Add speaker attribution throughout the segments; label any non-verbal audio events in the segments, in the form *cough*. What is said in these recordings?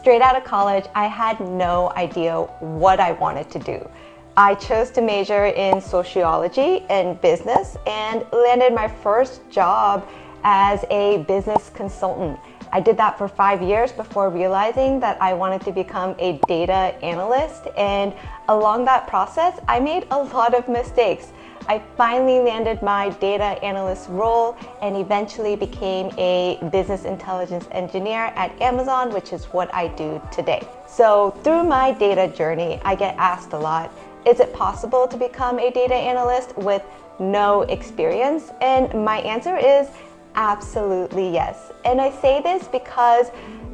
Speaker 1: Straight out of college, I had no idea what I wanted to do. I chose to major in sociology and business and landed my first job as a business consultant. I did that for five years before realizing that I wanted to become a data analyst. And along that process, I made a lot of mistakes. I finally landed my data analyst role and eventually became a business intelligence engineer at Amazon, which is what I do today. So, through my data journey, I get asked a lot is it possible to become a data analyst with no experience? And my answer is absolutely yes. And I say this because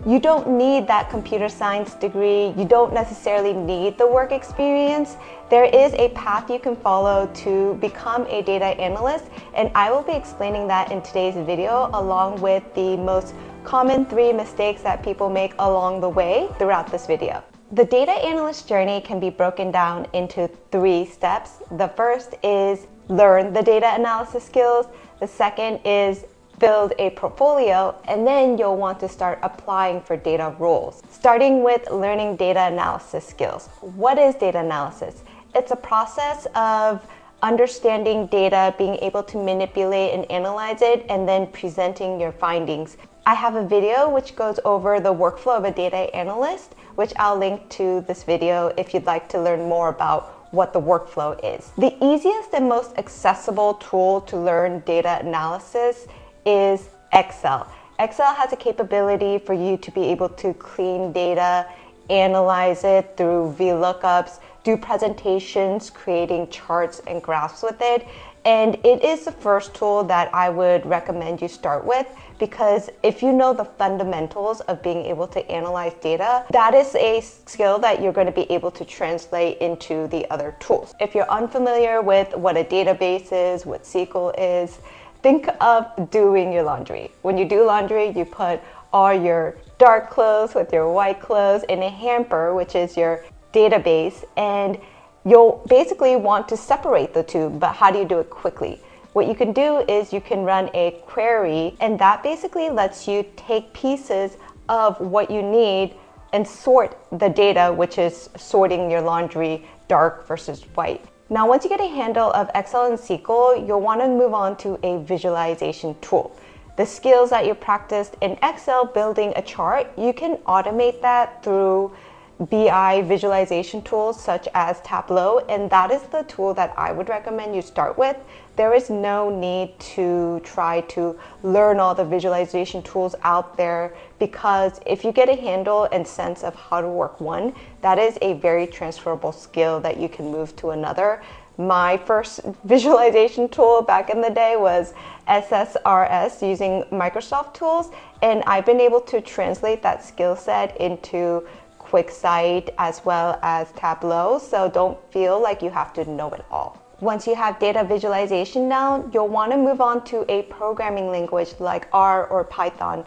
Speaker 1: you don't need that computer science degree. You don't necessarily need the work experience. There is a path you can follow to become a data analyst, and I will be explaining that in today's video along with the most common three mistakes that people make along the way throughout this video. The data analyst journey can be broken down into three steps. The first is learn the data analysis skills. The second is build a portfolio, and then you'll want to start applying for data roles. Starting with learning data analysis skills. What is data analysis? It's a process of understanding data, being able to manipulate and analyze it, and then presenting your findings. I have a video which goes over the workflow of a data analyst, which I'll link to this video if you'd like to learn more about what the workflow is. The easiest and most accessible tool to learn data analysis is Excel. Excel has a capability for you to be able to clean data, analyze it through VLOOKUPs, do presentations, creating charts and graphs with it. And it is the first tool that I would recommend you start with because if you know the fundamentals of being able to analyze data, that is a skill that you're going to be able to translate into the other tools. If you're unfamiliar with what a database is, what SQL is, think of doing your laundry. When you do laundry, you put all your dark clothes with your white clothes in a hamper, which is your database, and you'll basically want to separate the two, but how do you do it quickly? What you can do is you can run a query, and that basically lets you take pieces of what you need and sort the data, which is sorting your laundry dark versus white. Now, once you get a handle of Excel and SQL, you'll want to move on to a visualization tool. The skills that you practiced in Excel building a chart, you can automate that through BI visualization tools such as Tableau, and that is the tool that I would recommend you start with. There is no need to try to learn all the visualization tools out there because if you get a handle and sense of how to work one, that is a very transferable skill that you can move to another. My first *laughs* visualization tool back in the day was SSRS using Microsoft tools, and I've been able to translate that skill set into QuickSight as well as Tableau, so don't feel like you have to know it all. Once you have data visualization down, you'll want to move on to a programming language like R or Python.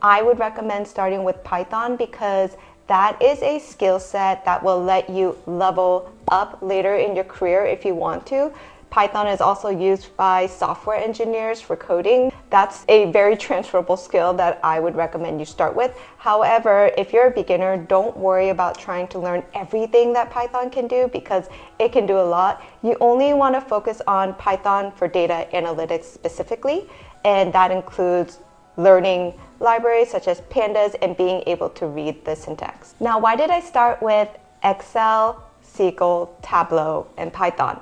Speaker 1: I would recommend starting with Python because that is a skill set that will let you level up later in your career if you want to. Python is also used by software engineers for coding. That's a very transferable skill that I would recommend you start with. However, if you're a beginner, don't worry about trying to learn everything that Python can do because it can do a lot. You only want to focus on Python for data analytics specifically, and that includes learning libraries such as pandas and being able to read the syntax. Now, why did I start with Excel, SQL, Tableau, and Python?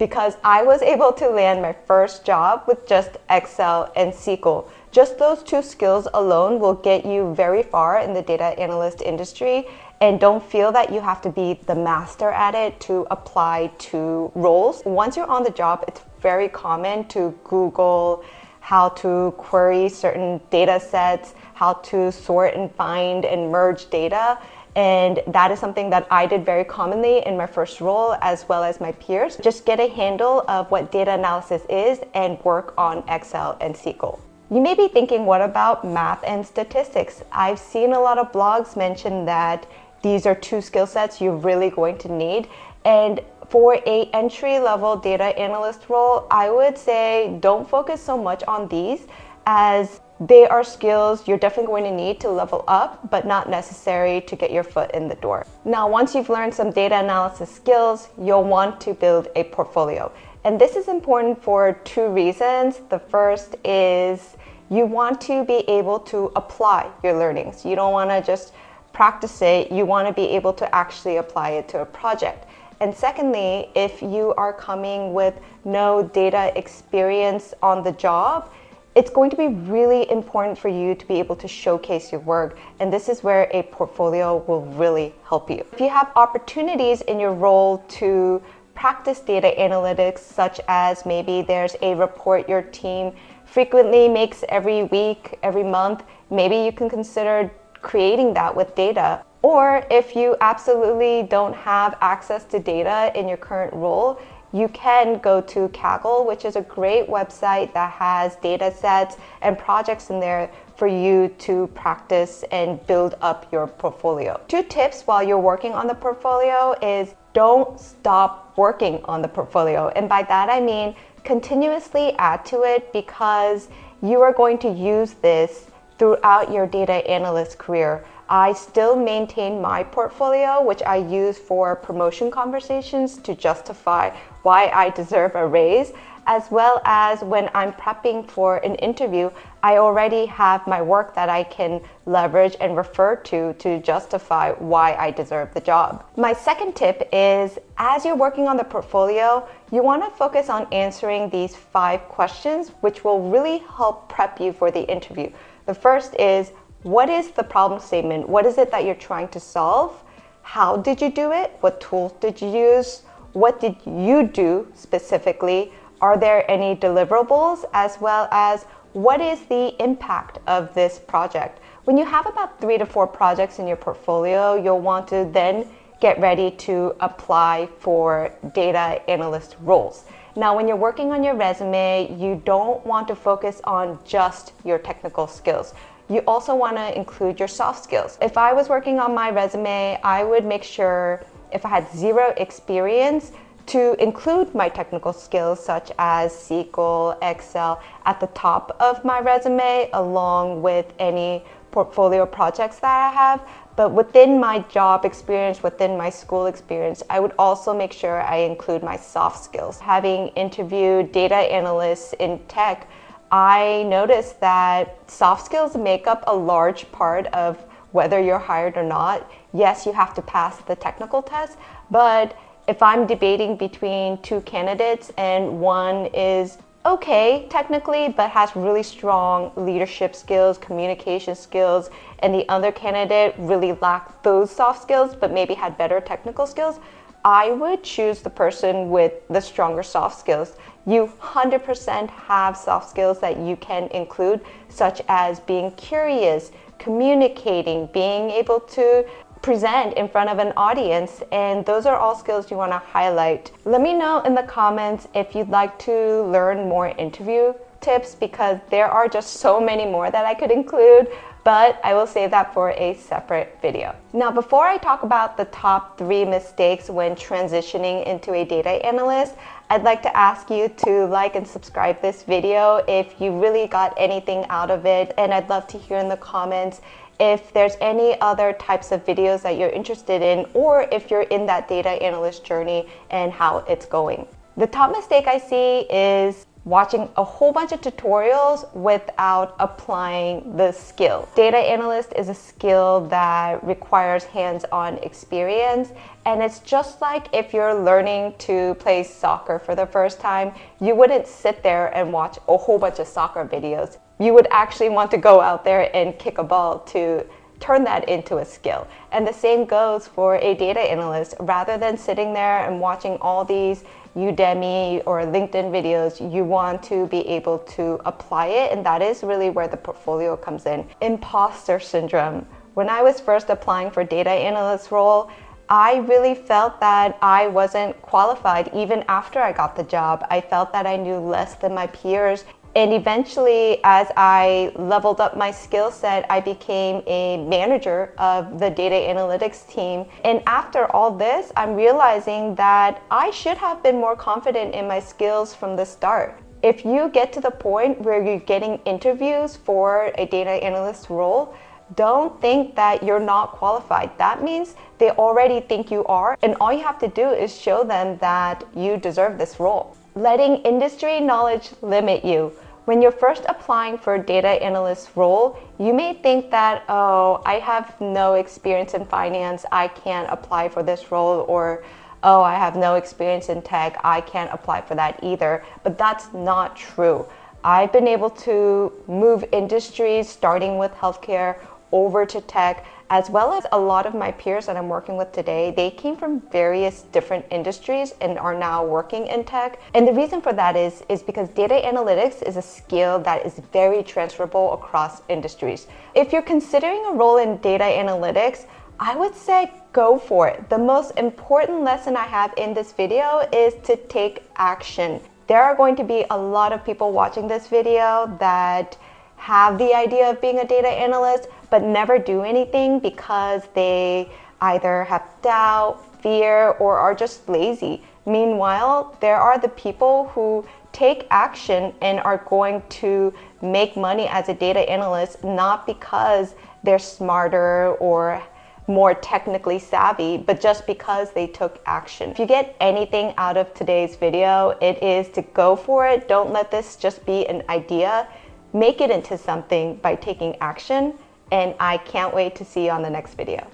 Speaker 1: Because I was able to land my first job with just Excel and SQL. Just those two skills alone will get you very far in the data analyst industry and don't feel that you have to be the master at it to apply to roles. Once you're on the job, it's very common to Google how to query certain data sets, how to sort and find and merge data. And that is something that I did very commonly in my first role as well as my peers. Just get a handle of what data analysis is and work on Excel and SQL. You may be thinking, what about math and statistics? I've seen a lot of blogs mention that these are two skill sets you're really going to need. And for a entry level data analyst role, I would say don't focus so much on these as they are skills you're definitely going to need to level up, but not necessary to get your foot in the door. Now, once you've learned some data analysis skills, you'll want to build a portfolio. And this is important for two reasons. The first is you want to be able to apply your learnings. You don't want to just practice it, you want to be able to actually apply it to a project. And secondly, if you are coming with no data experience on the job, it's going to be really important for you to be able to showcase your work. And this is where a portfolio will really help you. If you have opportunities in your role to practice data analytics, such as maybe there's a report your team frequently makes every week, every month, maybe you can consider creating that with data. Or if you absolutely don't have access to data in your current role, you can go to Kaggle, which is a great website that has data sets and projects in there for you to practice and build up your portfolio. Two tips while you're working on the portfolio is don't stop working on the portfolio. And by that I mean continuously add to it because you are going to use this throughout your data analyst career. I still maintain my portfolio, which I use for promotion conversations to justify why I deserve a raise, as well as when I'm prepping for an interview, I already have my work that I can leverage and refer to to justify why I deserve the job. My second tip is as you're working on the portfolio, you want to focus on answering these five questions, which will really help prep you for the interview. The first is what is the problem statement? What is it that you're trying to solve? How did you do it? What tools did you use? What did you do specifically? Are there any deliverables? As well as what is the impact of this project? When you have about three to four projects in your portfolio, you'll want to then get ready to apply for data analyst roles. Now, when you're working on your resume, you don't want to focus on just your technical skills you also want to include your soft skills. If I was working on my resume, I would make sure if I had zero experience to include my technical skills such as SQL, Excel at the top of my resume along with any portfolio projects that I have. But within my job experience, within my school experience, I would also make sure I include my soft skills. Having interviewed data analysts in tech, I noticed that soft skills make up a large part of whether you're hired or not. Yes, you have to pass the technical test, but if I'm debating between two candidates and one is okay technically but has really strong leadership skills, communication skills, and the other candidate really lacked those soft skills but maybe had better technical skills, I would choose the person with the stronger soft skills. You 100% have soft skills that you can include, such as being curious, communicating, being able to present in front of an audience, and those are all skills you want to highlight. Let me know in the comments if you'd like to learn more interview tips because there are just so many more that I could include but I will save that for a separate video. Now, before I talk about the top three mistakes when transitioning into a data analyst, I'd like to ask you to like and subscribe this video if you really got anything out of it, and I'd love to hear in the comments if there's any other types of videos that you're interested in, or if you're in that data analyst journey and how it's going. The top mistake I see is watching a whole bunch of tutorials without applying the skill. Data analyst is a skill that requires hands-on experience and it's just like if you're learning to play soccer for the first time, you wouldn't sit there and watch a whole bunch of soccer videos. You would actually want to go out there and kick a ball to turn that into a skill. And the same goes for a data analyst. Rather than sitting there and watching all these Udemy or LinkedIn videos, you want to be able to apply it, and that is really where the portfolio comes in. Imposter syndrome. When I was first applying for data analyst role, I really felt that I wasn't qualified even after I got the job. I felt that I knew less than my peers and eventually, as I leveled up my skill set, I became a manager of the data analytics team. And after all this, I'm realizing that I should have been more confident in my skills from the start. if you get to the point where you're getting interviews for a data analyst role, don't think that you're not qualified. That means they already think you are, and all you have to do is show them that you deserve this role. Letting industry knowledge limit you. When you're first applying for a data analyst role, you may think that, oh, I have no experience in finance, I can't apply for this role, or oh, I have no experience in tech, I can't apply for that either. But that's not true. I've been able to move industries starting with healthcare over to tech, as well as a lot of my peers that I'm working with today, they came from various different industries and are now working in tech. And the reason for that is, is because data analytics is a skill that is very transferable across industries. If you're considering a role in data analytics, I would say go for it. The most important lesson I have in this video is to take action. There are going to be a lot of people watching this video that have the idea of being a data analyst but never do anything because they either have doubt, fear, or are just lazy. Meanwhile, there are the people who take action and are going to make money as a data analyst not because they're smarter or more technically savvy, but just because they took action. If you get anything out of today's video, it is to go for it. Don't let this just be an idea. Make it into something by taking action. And I can't wait to see you on the next video.